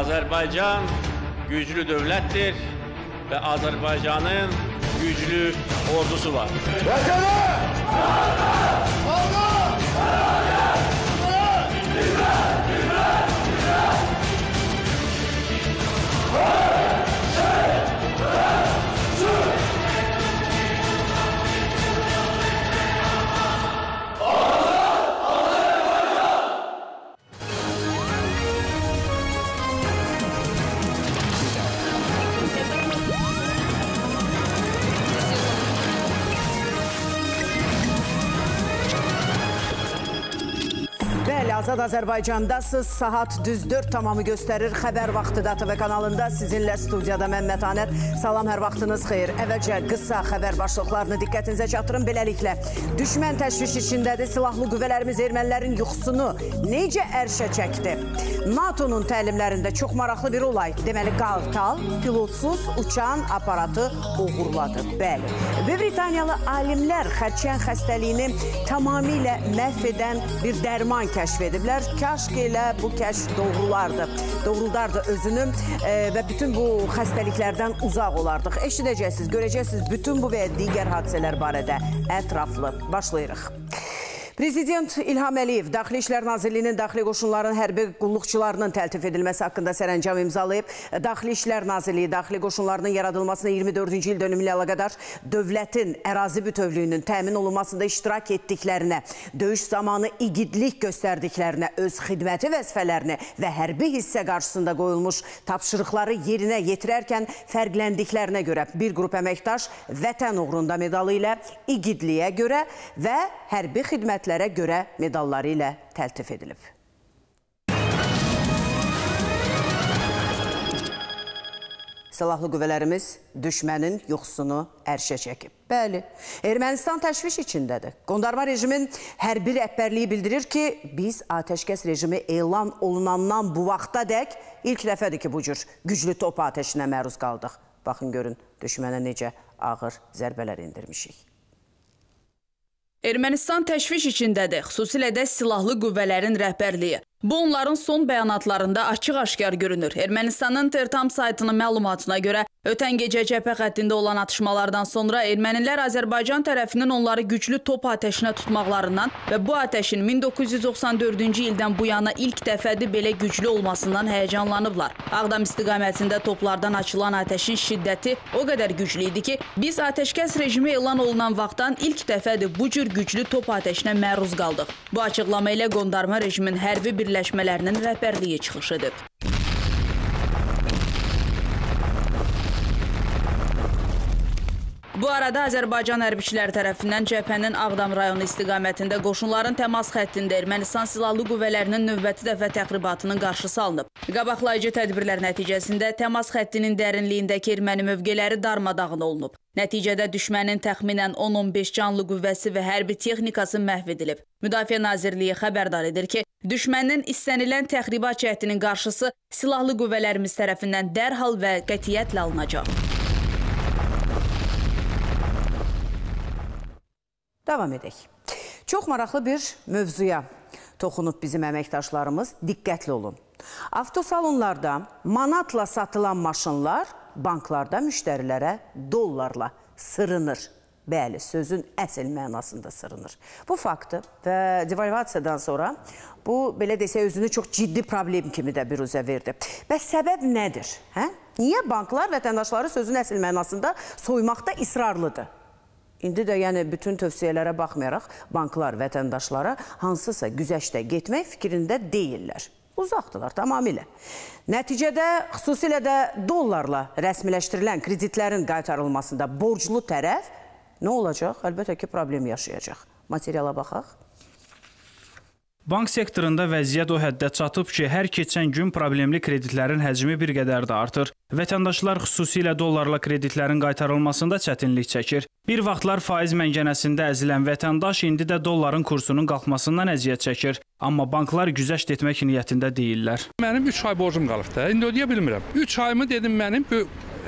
Azərbaycan güclü dövlətdir və Azərbaycanın güclü ordusu var. Bəli, Azad Azərbaycandasız. Saat düz 4 tamamı göstərir. Xəbər vaxtı da TV kanalında sizinlə studiyada mən Mətanət. Salam, hər vaxtınız xeyir. Əvvəlcə qısa xəbər başlıqlarını diqqətinizə çatdırın. Beləliklə, düşmən təşviş içindədir. Silahlı qüvvələrimiz ermənilərin yuxusunu necə ərşə çəkdi? NATO-nun təlimlərində çox maraqlı bir olay. Deməli, Qaltal pilotsuz uçan aparatı uğurladı. Bəli. Və Britaniyalı alimlər xərçəng xəstəliyini tamamilə məhv edən bir dərman kəşf ediblər. Kaş ki elə bu kəşf doğrulardı. Doğruldardı özünü e, və bütün bu xəstəliklərdən uzaq olardıq. Eşidəcəksiniz, görəcəksiniz bütün bu və digər hadisələr barədə ətraflı başlayırıq. Prezident İlham Əliyev Daxili İşlər Nazirliyinin daxili qoşunların hərbi qulluqçularının təltif edilməsi haqqında sərəncam imzalayıb. Daxili İşlər Nazirliyi daxili qoşunlarının yaradılmasına 24-cü il dönümü ilə əlaqədar dövlətin ərazi bütövlüyünün təmin olunmasında iştirak etdiklərinə, döyüş zamanı igidlik göstərdiklərinə, öz xidməti vəzifələrini və hərbi hissə qarşısında qoyulmuş tapşırıqları yerinə yetirərkən fərqləndiklərinə görə bir qrup əməkdaş vətən uğrunda medalı ilə igidliyə görə və hərbi xidmətlərə görə medalları ilə təltif edilib. Silahlı qüvvələrimiz düşmənin yuxusunu ərşə çəkib. Bəli, Ermənistan təşviş içindədir. Qondarma rejimin hərbi rəhbərliyi bildirir ki, biz atəşkəs rejimi elan olunandan bu vaxta dək ilk dəfədir ki, bu cür güclü top atəşinə məruz qaldıq. Baxın görün, düşmənə necə ağır zərbələr indirmişik. Ermənistan təşviş içindədir, xüsusilə də silahlı qüvvələrin rəhbərliyi. Bu onların son bəyanatlarında açıq-aşkar görünür. Ermənistanın Tertam saytının məlumatına görə ötən gecə cəbhə xəttində olan atışmalardan sonra ermənilər Azərbaycan tərəfinin onları güclü top atəşinə tutmaqlarından və bu atəşin 1994-cü ildən bu yana ilk dəfədir belə güclü olmasından həyəcanlanıblar. Ağdam istiqamətində toplardan açılan atəşin şiddəti o qədər güclü idi ki, biz atəşkəs rejimi elan olunan vaxtdan ilk dəfədir bu cür güclü top atəşinə məruz qaldıq. Bu açıqlama ilə qondarma rejimin hərbi birləşmələrinin rəhbərliyi çıxış edib. Bu arada Azərbaycan hərbiçiləri tərəfindən cəbhənin Ağdam rayonu istiqamətində qoşunların təmas xəttində Ermənistan silahlı qüvvələrinin növbəti dəfə təxribatının qarşısı alınıb. Qabaqlayıcı tədbirlər nəticəsində təmas xəttinin dərinliyindəki erməni mövqeləri darmadağın olunub. Nəticədə düşmənin təxminən 10-15 canlı qüvvəsi və hərbi texnikası məhv edilib. Müdafiə Nazirliyi xəbərdar edir ki, düşmənin istənilən təxribat cəhdinin qarşısı silahlı qüvvələrimiz tərəfindən dərhal və qətiyyətlə alınacaq. Davam edək. Çox maraqlı bir mövzuya toxunub bizim əməkdaşlarımız. Diqqətli olun. Avtosalonlarda manatla satılan maşınlar banklarda müştərilərə dollarla sırınır. Bəli, sözün əsl mənasında sırınır. Bu faktı və devalvasiyadan sonra bu belə desək özünü çox ciddi problem kimi də biruzə verdi. Bəs səbəb nədir? Hə? Niyə banklar vətəndaşları sözün əsl mənasında soymaqda israrlıdır? İndi də yəni bütün tövsiyələrə baxmayaraq banklar vətəndaşlara hansısa güzəştə getmək fikrində deyirlər. Uzaqdılar tamamilə. Nəticədə xüsusilə də dollarla rəsmiləşdirilən kreditlərin qaytarılmasında borclu tərəf nə olacaq? Əlbəttə ki, problem yaşayacaq. Materiala baxaq. Bank sektorunda vəziyyət o həddə çatıb ki, hər keçən gün problemli kreditlərin həcmi bir qədər də artır. Vətəndaşlar xüsusilə dollarla kreditlərin qaytarılmasında çətinlik çəkir. Bir vaxtlar faiz məngənəsində əzilən vətəndaş indi də dolların kursunun qalxmasından əziyyət çəkir. Amma banklar güzəşt etmək niyyətində deyillər. Mənim 3 ay borcum qalıb da. İndi ödəyə bilmirəm. 3 ayımı dedim mənim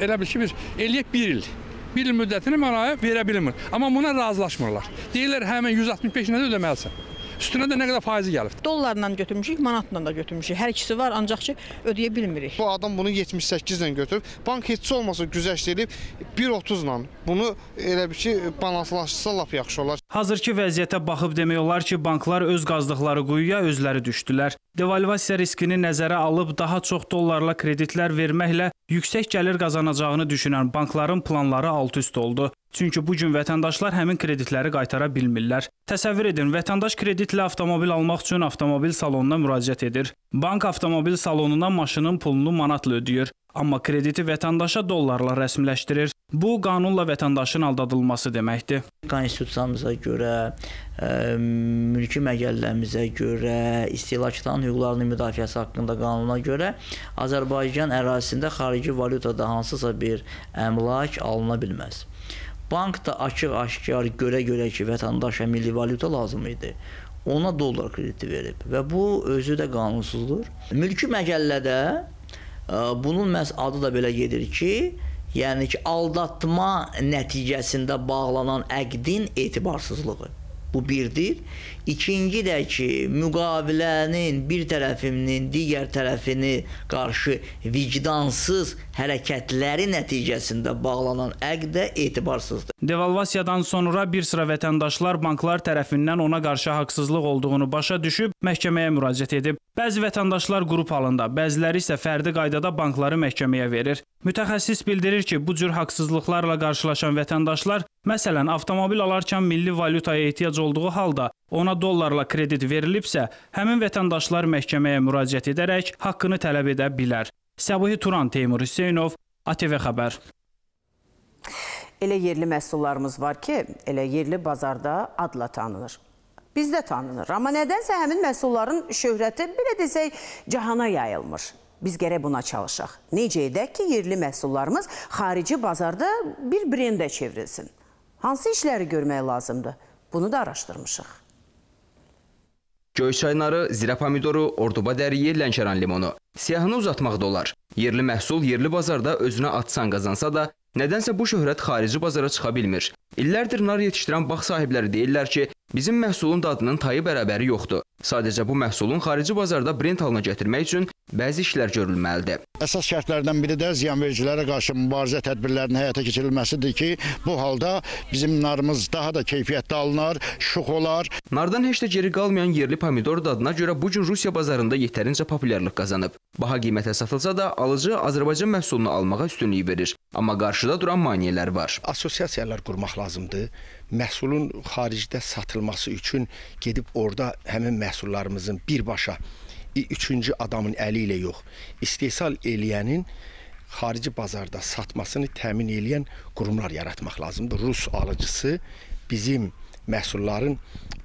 elə bil ki, bir eləyək 1 il. 1 il müddətini mənə verə bilmir. Amma buna razılaşmırlar. Deyirlər həmin 165 nədə ödəməlisən. Üstünə də nə qədər faizi gəlib. Dollarla götürmüşük, manatla da götürmüşük. Hər ikisi var, ancaq ki ödəyə bilmirik. Bu adam bunu 78 ilə götürüb, bank heç olmasa güzəşt edib 1.30 ilə bunu elə bir ki balanslaşdırsa lap yaxşı olar. Hazırki vəziyyətə baxıb demək olar ki, banklar öz qazdıqları quyuya özləri düşdülər. Devalvasiya riskini nəzərə alıb daha çox dollarla kreditlər verməklə yüksək gəlir qazanacağını düşünən bankların planları alt-üst oldu. Çünki bu gün vətəndaşlar həmin kreditləri qaytara bilmirlər. Təsəvvür edin, vətəndaş kreditlə avtomobil almaq üçün avtomobil salonuna müraciət edir. Bank avtomobil salonuna maşının pulunu manatla ödəyir, amma krediti vətəndaşa dollarla rəsmiləşdirir. Bu qanunla vətəndaşın aldadılması deməkdir. Konstitusiyamıza görə, ə, mülki məqəllərimizə görə, istehlakçıların hüquqlarının müdafiəsi haqqında qanuna görə Azərbaycan ərazisində xarici valyutada hansısa bir əmlak alına bilməz. Bank da açıq-aşkar görə-görə ki, vətəndaşa milli valyuta lazım idi. Ona dollar krediti verib və bu özü də qanunsuzdur. Mülki məqəllədə ə, bunun məhz adı da belə gedir ki, yəni ki, aldatma nəticəsində bağlanan əqdin etibarsızlığı. Bu birdir. İkinci də ki, müqavilənin bir tərəfinin digər tərəfini qarşı vicdansız hərəkətləri nəticəsində bağlanan əqd də etibarsızdır. Devalvasiyadan sonra bir sıra vətəndaşlar banklar tərəfindən ona qarşı haqsızlıq olduğunu başa düşüb məhkəməyə müraciət edib. Bəzi vətəndaşlar qrup halında, bəziləri isə fərdi qaydada bankları məhkəməyə verir. Mütəxəssis bildirir ki, bu cür haqsızlıqlarla qarşılaşan vətəndaşlar, məsələn, avtomobil alarkən milli valyutaya ehtiyac olduğu halda ona dollarla kredit verilibsə, həmin vətəndaşlar məhkəməyə müraciət edərək haqqını tələb edə bilər. Səbuhi Turan, Teymur Hüseynov, ATV xəbər. Elə yerli məhsullarımız var ki, elə yerli bazarda adla tanınır. Bizdə tanınır, amma nədənsə həmin məhsulların şöhrəti belə desək cahana yayılmır. Biz gərək buna çalışaq. Necə edək ki, yerli məhsullarımız xarici bazarda bir brendə çevrilsin? Hansı işləri görmək lazımdır? Bunu da araşdırmışıq. Göyçay narı, zirə pomidoru, orduba dəriyi, lənkəran limonu. Siyahını uzatmaq da olar. Yerli məhsul yerli bazarda özünə atsan qazansa da, nədənsə bu şöhrət xarici bazara çıxa bilmir. İllərdir nar yetişdirən bağ sahibləri deyirlər ki, bizim məhsulun dadının tayı bərabəri yoxdur. Sadəcə bu məhsulun xarici bazarda brend halına gətirmək üçün bəzi işlər görülməlidir. Əsas şərtlərdən biri də ziyanvericilərə qarşı mübarizə tədbirlərinin həyata keçirilməsidir ki, bu halda bizim narımız daha da keyfiyyətli alınar, şux olar. Nardan heç də geri qalmayan yerli pomidor dadına görə bu gün Rusiya bazarında yetərincə populyarlıq qazanıb. Baha qiymətə satılsa da alıcı Azərbaycan məhsulunu almağa üstünlük verir. Amma qarşıda duran maneələr var. Assosiasiyalar qurmaq lazımdır. Məhsulun xaricdə satılması üçün gedib orada həmin məhsullarımızın birbaşa üçüncü adamın əli ilə yox, istehsal eləyənin xarici bazarda satmasını təmin edən qurumlar yaratmaq lazımdır. Rus alıcısı bizim məhsulların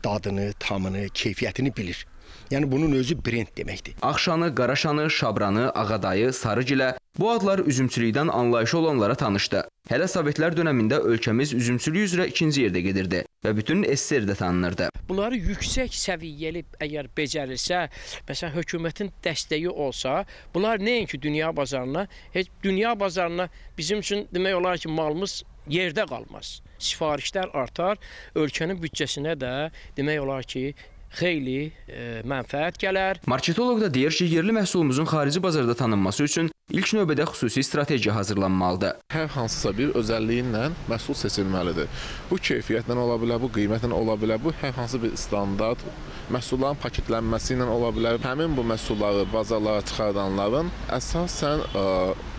dadını, tamını, keyfiyyətini bilir. Yəni bunun özü brend deməkdir. Ağşanı, Qaraşanı, Şabranı, Ağadayı, Sarıgilə bu adlar üzümçülükdən anlayışı olanlara tanışdı. Hələ Sovetlər dövründə ölkəmiz üzümçülük üzrə ikinci yerdə gedirdi və bütün SSR də tanınırdı. Bunları yüksək səviyyəli əgər becərilsə, məsələn hökumətin dəstəyi olsa, bunlar nəinki dünya bazarına, heç dünya bazarına bizim üçün demək olar ki, malımız yerdə qalmaz. Sifarişlər artar, ölkənin büdcəsinə də demək olar ki, xeyli e, mənfəət gələr. Marketoloq da deyir ki, yerli məhsulumuzun xarici bazarda tanınması üçün ilk növbədə xüsusi strategiya hazırlanmalıdır. Hər hansısa bir özəlliyi ilə məhsul seçilməlidir. Bu keyfiyyətlə ola bilər, bu qiymətlə ola bilər, bu hər hansı bir standart məhsulların paketlənməsi ilə ola bilər. Həmin bu məhsulları bazarlara çıxardanların əsasən ə,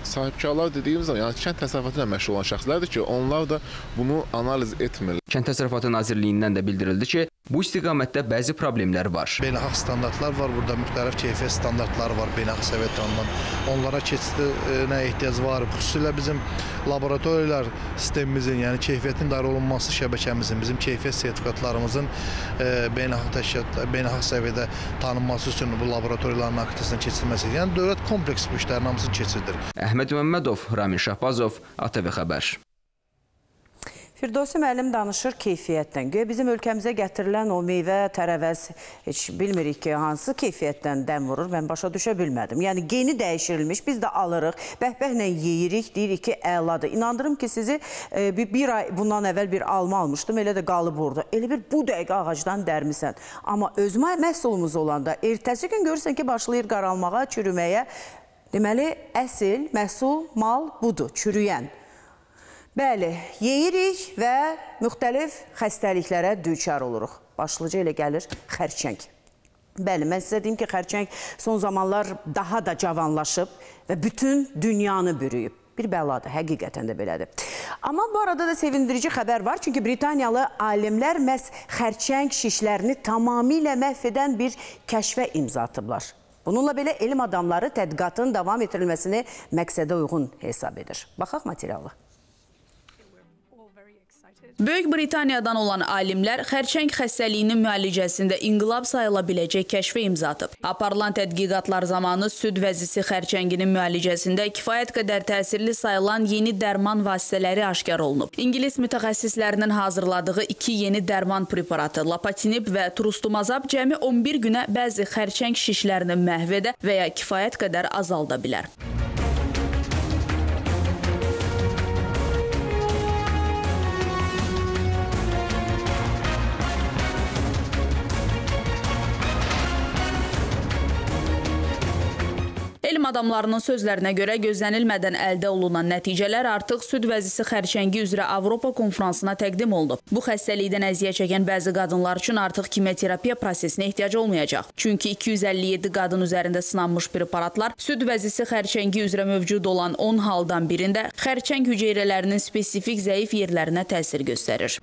sahibkarlar dediyimiz zaman, yəni kənd təsərrüfatı ilə məşğul olan şəxslərdir ki, onlar da bunu analiz etmirlər. Kənd Təsərrüfatı Nazirliyindən də bildirildi ki, bu istiqamətdə bəzi problemlər var. Beynəlxalq standartlar var, burada müxtəlif keyfiyyət standartları var beynəlxalq səviyyə tanınan. Onlara keçidinə ehtiyac var. Xüsusilə bizim laboratoriyalar sistemimizin, yəni keyfiyyətin idarə olunması şəbəkəmizin, bizim keyfiyyət sertifikatlarımızın e, beynəlxalq təşkilatlar, beynəlxalq səviyyədə tanınması üçün bu laboratoriyaların aktivitəsinə keçirilməsi. Yəni dövlət kompleks bu işlərin hamısını keçirdir. Əhməd Məmmədov, Ramin Şahbazov, ATV xəbər. Firdovsi müəllim danışır keyfiyyətdən. Göyə bizim ölkəmizə gətirilən o meyvə, tərəvəz heç bilmirik ki, hansı keyfiyyətdən dəm vurur. Mən başa düşə bilmədim. Yəni geni dəyişdirilmiş, biz də alırıq, bəhbəhlə yeyirik, deyirik ki, əladır. İnandırım ki, sizi e, bir, bir ay bundan əvvəl bir alma almışdım, elə də qalıb orada. Elə bir bu dəqiqə ağacdan dərmisən. Amma öz məhsulumuz olanda ertəsi gün görürsən ki, başlayır qaralmağa, çürüməyə. Deməli, əsl məhsul, mal budur, çürüyən. Bəli, yeyirik və müxtəlif xəstəliklərə düçar oluruq. Başlıca elə gəlir xərçəng. Bəli, mən sizə deyim ki, xərçəng son zamanlar daha da cavanlaşıb və bütün dünyanı bürüyüb. Bir bəladır, həqiqətən də belədir. Amma bu arada da sevindirici xəbər var. Çünki Britaniyalı alimlər məhz xərçəng şişlərini tamamilə məhv edən bir kəşfə imza atıblar. Bununla belə elm adamları tədqiqatın davam etdirilməsini məqsədə uyğun hesab edir. Baxaq materialı. Böyük Britaniyadan olan alimlər xərçəng xəstəliyinin müalicəsində inqilab sayıla biləcək kəşfə imza atıb. Aparılan tədqiqatlar zamanı süd vəzisi xərçənginin müalicəsində kifayət qədər təsirli sayılan yeni dərman vasitələri aşkar olunub. İngilis mütəxəssislərinin hazırladığı iki yeni dərman preparatı, lapatinib və trustumazab cəmi 11 günə bəzi xərçəng şişlərini məhv edə və ya kifayət qədər azalda bilər. Elm adamlarının sözlərinə görə gözlənilmədən əldə olunan nəticələr artıq süd vəzisi xərçəngi üzrə Avropa konfransına təqdim olunub. Bu xəstəlikdən əziyyət çəkən bəzi qadınlar üçün artıq kimyoterapiya prosesinə ehtiyac olmayacaq. Çünki 257 qadın üzərində sınanmış preparatlar süd vəzisi xərçəngi üzrə mövcud olan 10 haldan birində xərçəng hüceyrələrinin spesifik zəif yerlərinə təsir göstərir.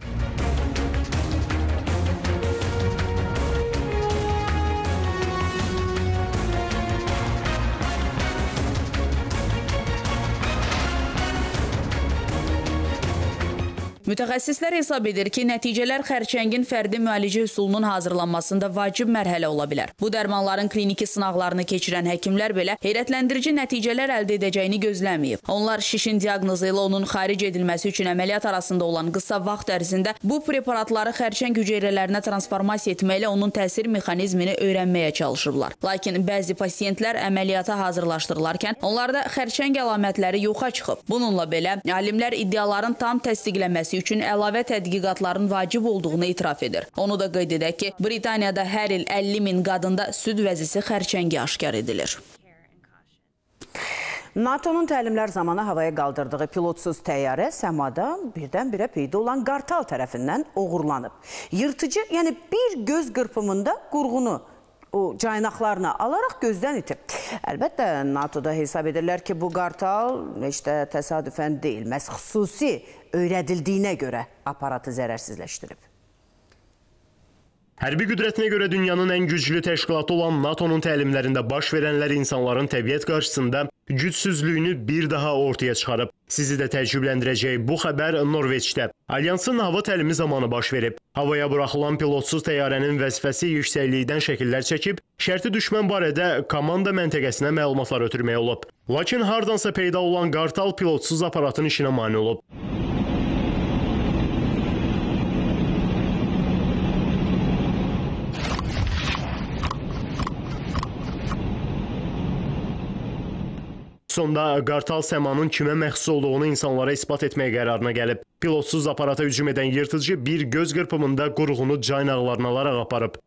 Mütəxəssislər hesab edir ki, nəticələr xərçəngin fərdi müalicə üsulunun hazırlanmasında vacib mərhələ ola bilər. Bu dərmanların kliniki sınaqlarını keçirən həkimlər belə heyrətləndirici nəticələr əldə edəcəyini gözləməyib. Onlar şişin diaqnozu ilə onun xaric edilməsi üçün əməliyyat arasında olan qısa vaxt ərzində bu preparatları xərçəng hüceyrələrinə transformasiya etməklə onun təsir mexanizmini öyrənməyə çalışıblar. Lakin bəzi pasiyentlər əməliyyata hazırlaşdırılarkən onlarda xərçəng əlamətləri yoxa çıxıb. Bununla belə alimlər iddiaların tam təsdiqlənməsi üçün əlavə tədqiqatların vacib olduğunu etiraf edir. Onu da qeyd edək ki, Britaniyada hər il 50 min qadında süd vəzisi xərçəngi aşkar edilir. NATO-nun təlimlər zamanı havaya qaldırdığı pilotsuz təyyarə səmada birdən-birə peyda olan qartal tərəfindən oğurlanıb. Yırtıcı, yəni bir göz qırpımında qurğunu o caynaqlarına alaraq gözdən itib. Əlbəttə, NATO-da hesab edirlər ki, bu qartal heç də təsadüfən deyil, məhz xüsusi öyrədildiyinə görə aparatı zərərsizləşdirib. Hərbi qüdrətinə görə dünyanın ən güclü təşkilatı olan NATO-nun təlimlərində baş verənlər insanların təbiət qarşısında gücsüzlüyünü bir daha ortaya çıxarıb. Sizi də təəccübləndirəcək bu xəbər Norveçdə. Alyansın hava təlimi zamanı baş verib. Havaya buraxılan pilotsuz təyyarənin vəzifəsi yüksəklikdən şəkillər çəkib, şərti düşmən barədə komanda məntəqəsinə məlumatlar ötürmək olub. Lakin hardansa peyda olan qartal pilotsuz aparatın işinə mane olub. Sonda qartal səmanın kimə məxsus olduğunu insanlara isbat etmək qərarına gəlib. Pilotsuz aparata hücum edən yırtıcı bir göz qırpımında qurğunu caynaqlarına alaraq aparıb.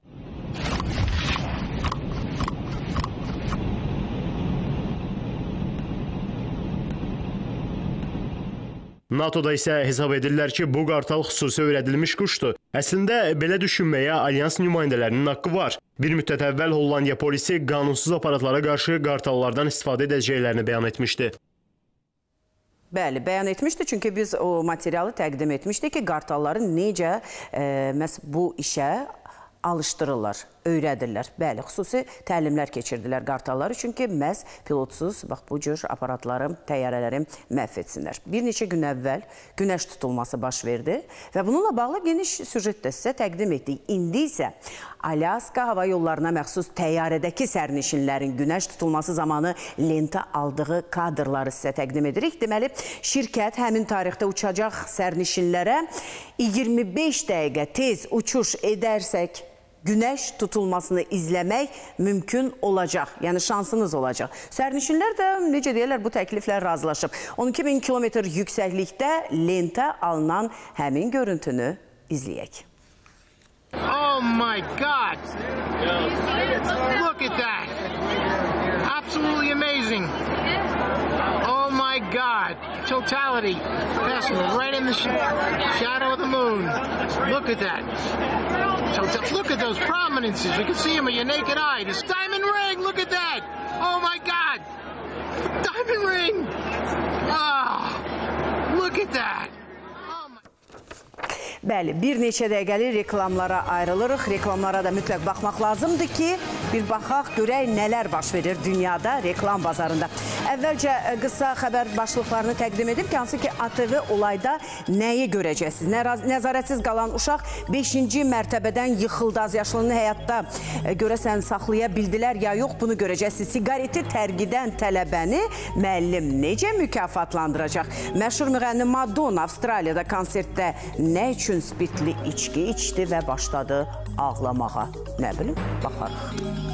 NATO-da isə hesab edirlər ki, bu qartal xüsusi öyrədilmiş quşdur. Əslində belə düşünməyə alyans nümayəndələrinin haqqı var. Bir müddət əvvəl Hollandiya polisi qanunsuz aparatlara qarşı qartallardan istifadə edəcəklərini bəyan etmişdi. Bəli, bəyan etmişdi, çünki biz o materialı təqdim etmişdik ki, qartalların necə e, məhz bu işə alışdırırlar, öyrədirlər. Bəli, xüsusi təlimlər keçirdilər qartalları, çünki məhz pilotsuz bax bu cür aparatları, təyyarələri məhv etsinlər. Bir neçə gün əvvəl günəş tutulması baş verdi və bununla bağlı geniş süjet də sizə təqdim etdik. İndi isə Alyaska hava yollarına məxsus təyyarədəki sərnişinlərin günəş tutulması zamanı lentə aldığı kadrları sizə təqdim edirik. Deməli, şirkət həmin tarixdə uçacaq sərnişinlərə 25 dəqiqə tez uçuş edərsək günəş tutulmasını izləmək mümkün olacaq. Yəni şansınız olacaq. Sərnişinlər də necə deyirlər bu təkliflə razılaşıb. 12 min kilometr yüksəklikdə lentə alınan həmin görüntünü izləyək. Oh my God! Look at that! Absolutely amazing! Oh my God! Totality! Passing right in the sh shadow of the moon. Look at that! Total look at those prominences. You can see them with your naked eye. This diamond ring. Look at that! Oh my God! Diamond ring! Ah! Look at that! Bəli, bir neçə dəqiqəlik reklamlara ayrılırıq. Reklamlara da mütləq baxmaq lazımdır ki, bir baxaq, görək nələr baş verir dünyada reklam bazarında. Əvvəlcə ə, qısa xəbər başlıqlarını təqdim edib ki, hansı ki ATV olayda nəyi görəcəksiniz? Nəzarətsiz qalan uşaq 5-ci mərtəbədən yıxıldı. Az yaşlının həyatda ə, görəsən saxlaya bildilər ya yox, bunu görəcəksiniz. Siqareti tərgidən tələbəni müəllim necə mükafatlandıracaq? Məşhur müğənni Madonna Avstraliyada konsertdə nə üçün spirtli içki içdi və başladı ağlamağa? Nə bilim, baxarıq.